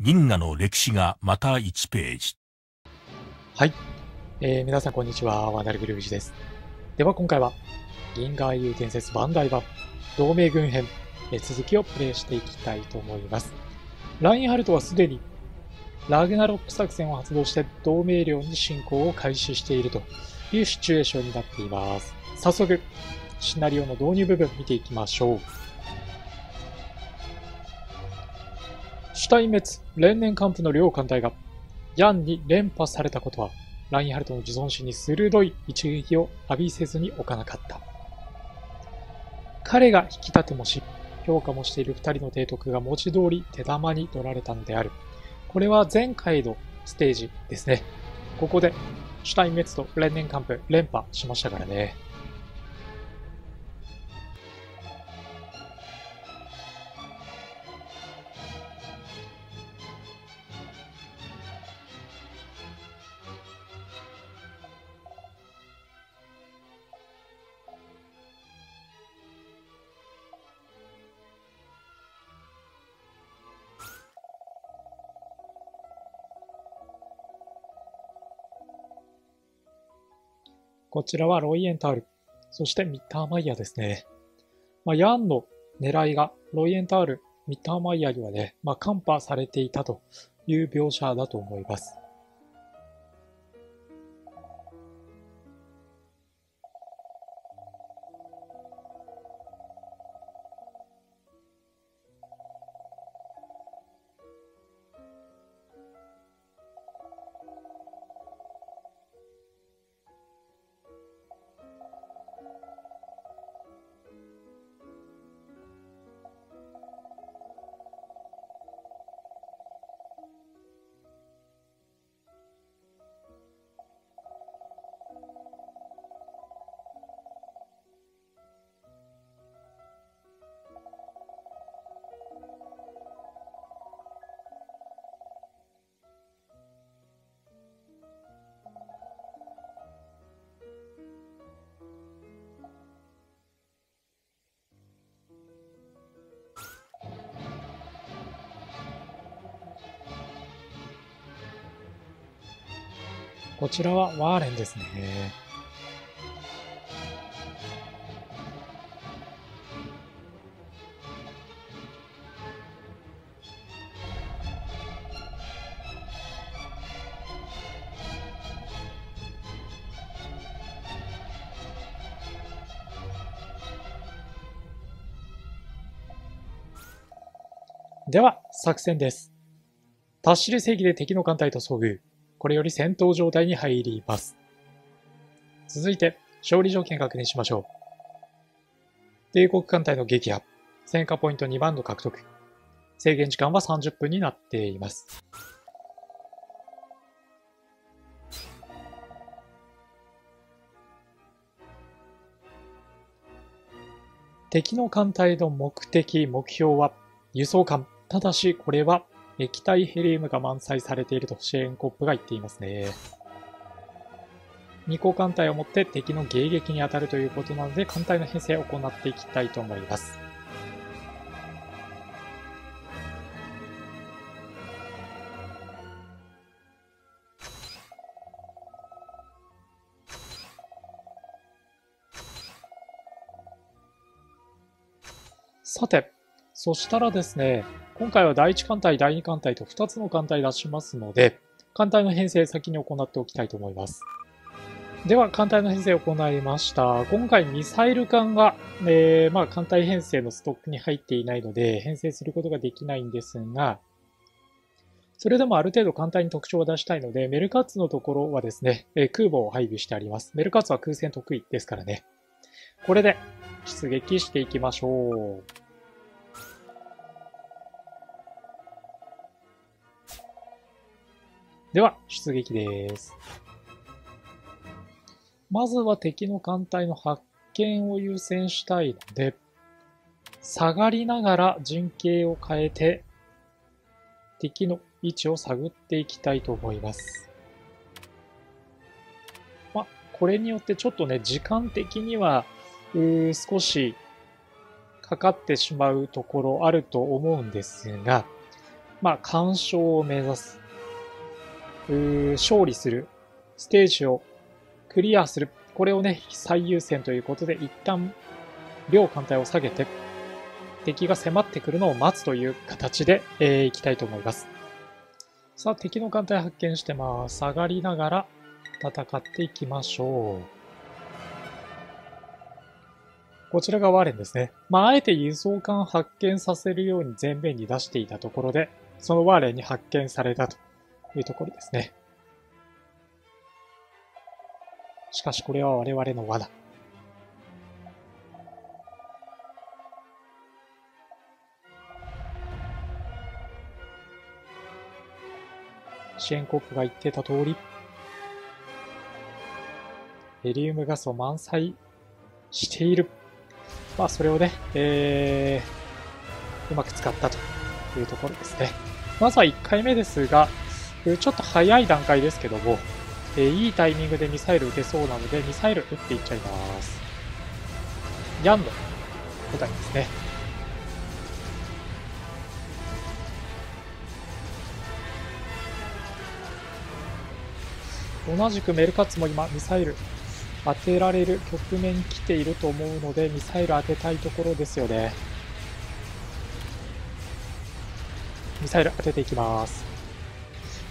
銀河の歴史がまた1ページ。はい。えー、皆さんこんにちは。ワナルグルージです。では今回は、銀河英雄伝説バンダイ版、同盟軍編、え続きをプレイしていきたいと思います。ラインハルトはすでに、ラグナロック作戦を発動して同盟領に侵攻を開始しているというシチュエーションになっています。早速、シナリオの導入部分見ていきましょう。主体滅、連年幹部の両艦隊が、ヤンに連覇されたことは、ラインハルトの自尊心に鋭い一撃を浴びせずに置かなかった。彼が引き立てもし、評価もしている二人の提督が文字通り手玉に取られたのである。これは前回のステージですね。ここで、シュタインメツと連年幹部連覇しましたからね。こちらはロイエンタール。そしてミッターマイヤーですね。まあ、ヤンの狙いがロイエンタール、ミッターマイヤーにはね、まあ、カンパされていたという描写だと思います。こちらはワーレンですね。では、作戦です。タッシル正義で敵の艦隊と遭遇。これより戦闘状態に入ります。続いて、勝利条件確認しましょう。帝国艦隊の撃破、戦果ポイント2番の獲得。制限時間は30分になっています。敵の艦隊の目的、目標は輸送艦。ただし、これは液体ヘリウムが満載されているとシェーンコップが言っていますね。二個艦隊を持って敵の迎撃に当たるということなので、艦隊の編成を行っていきたいと思います。さて、そしたらですね、今回は第1艦隊、第2艦隊と2つの艦隊出しますので、艦隊の編成先に行っておきたいと思います。では、艦隊の編成を行いました。今回ミサイル艦が、えー、まあ、艦隊編成のストックに入っていないので、編成することができないんですが、それでもある程度艦隊に特徴を出したいので、メルカツのところはですね、えー、空母を配備してあります。メルカツは空戦得意ですからね。これで出撃していきましょう。では、出撃です。まずは敵の艦隊の発見を優先したいので、下がりながら陣形を変えて、敵の位置を探っていきたいと思います。まこれによってちょっとね、時間的には、う少しかかってしまうところあると思うんですが、まあ、干渉を目指す。勝利する。ステージをクリアする。これをね、最優先ということで、一旦、両艦隊を下げて、敵が迫ってくるのを待つという形で、えー、いきたいと思います。さあ、敵の艦隊発見してます。下がりながら戦っていきましょう。こちらがワーレンですね。まあ、あえて輸送艦発見させるように前面に出していたところで、そのワーレンに発見されたというところですね。しかしこれは我々の罠。支援コップが言ってた通り、ヘリウムガスを満載している。まあ、それをね、えー、うまく使ったというところですね。まずは1回目ですが、ちょっと早い段階ですけども、えー、いいタイミングでミサイル撃てそうなので、ミサイル撃っていっちゃいます。ヤンの答えですね。同じくメルカッツも今ミサイル当てられる局面に来ていると思うのでミサイル当てたいところですよねミサイル当てていきます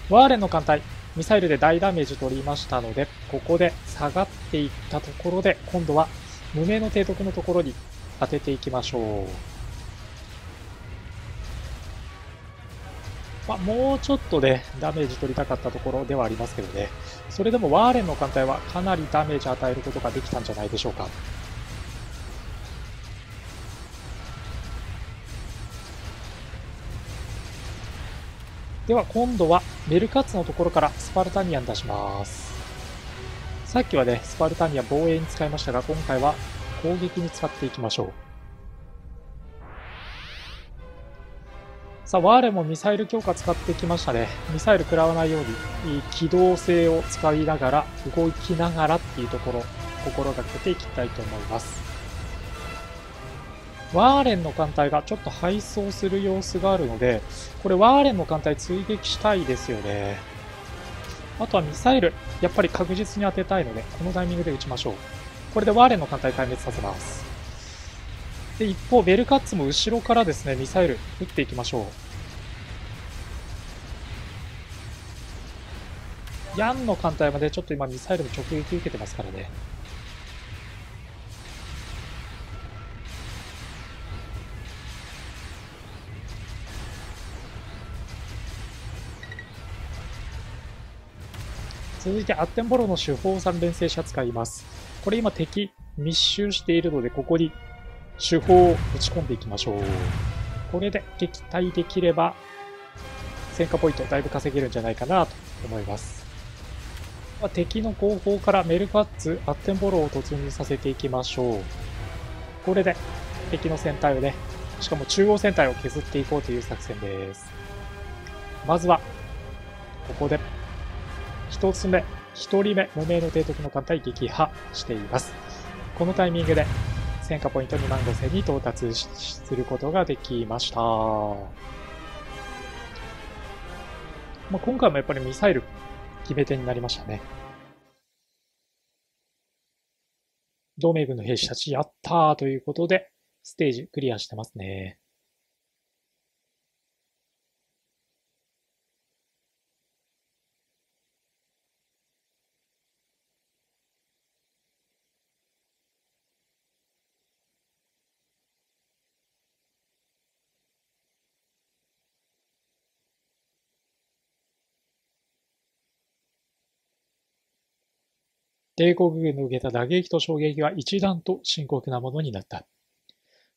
ワーレンの艦隊ミサイルで大ダメージ取りましたのでここで下がっていったところで今度は無名の提督のところに当てていきましょうまあ、もうちょっとでダメージ取りたかったところではありますけどね、それでもワーレンの艦隊はかなりダメージ与えることができたんじゃないでしょうか。では今度はメルカッツのところからスパルタニアン出します。さっきはね、スパルタニア防衛に使いましたが、今回は攻撃に使っていきましょう。さあ、ワーレもミサイル強化使ってきましたね。ミサイル食らわないように、機動性を使いながら、動きながらっていうところ、心がけていきたいと思います。ワーレンの艦隊がちょっと敗走する様子があるので、これワーレンの艦隊追撃したいですよね。あとはミサイル、やっぱり確実に当てたいので、このタイミングで撃ちましょう。これでワーレンの艦隊壊滅させます。で、一方、ベルカッツも後ろからですね、ミサイル撃っていきましょう。ヤンの艦隊までちょっと今ミサイルの直撃受けてますからね。続いてアッテンボロの主砲3連星車使います。これ今敵密集しているので、ここに手法を打ち込んでいきましょう。これで撃退できれば、戦果ポイントだいぶ稼げるんじゃないかなと思います。ま、敵の後方からメルカッツ、アッテンボロを突入させていきましょう。これで敵の戦隊をね、しかも中央戦隊を削っていこうという作戦です。まずは、ここで、一つ目、一人目、無名の提督の艦隊撃破しています。このタイミングで戦果ポイント2万5000に到達することができました。まあ、今回もやっぱりミサイル決め手になりましたね。同盟軍の兵士たちやったーということで、ステージクリアしてますね。帝国軍の受けた打撃と衝撃は一段と深刻なものになった。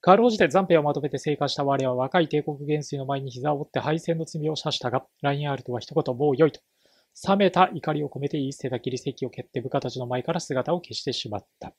かろうじて残兵をまとめて成果した我は若い帝国元帥の前に膝を折って敗戦の罪を射したが、ラインアールトは一言もう良いと。冷めた怒りを込めて言い捨てた切り石を蹴って部下たちの前から姿を消してしまった。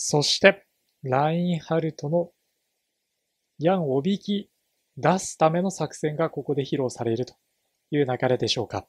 そして、ラインハルトのヤンおびき出すための作戦がここで披露されるという流れでしょうか。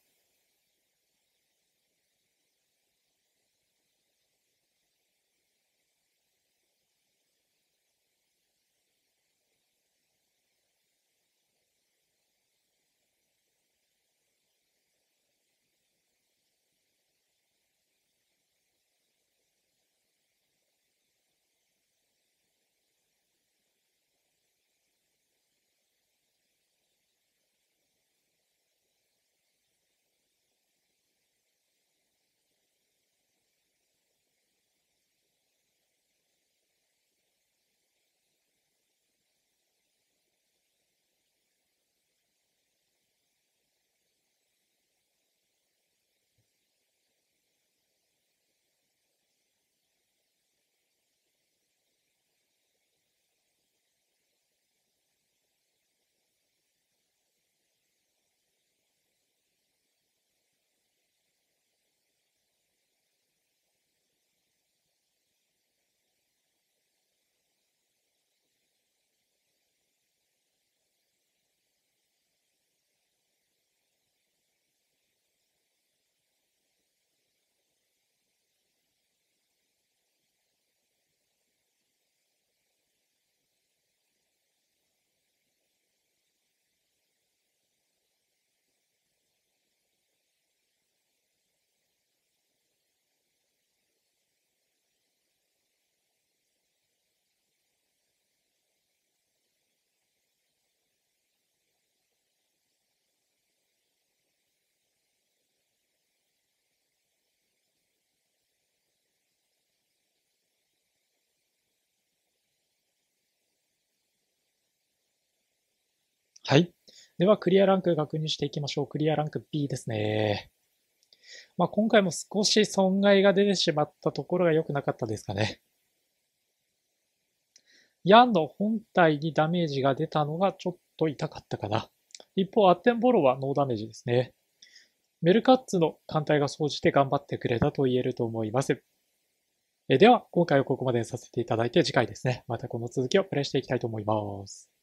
はい。では、クリアランク確認していきましょう。クリアランク B ですね。まあ、今回も少し損害が出てしまったところが良くなかったですかね。ヤンの本体にダメージが出たのがちょっと痛かったかな。一方、アッテンボロはノーダメージですね。メルカッツの艦隊が総じて頑張ってくれたと言えると思います。えでは、今回はここまでさせていただいて次回ですね。またこの続きをプレイしていきたいと思います。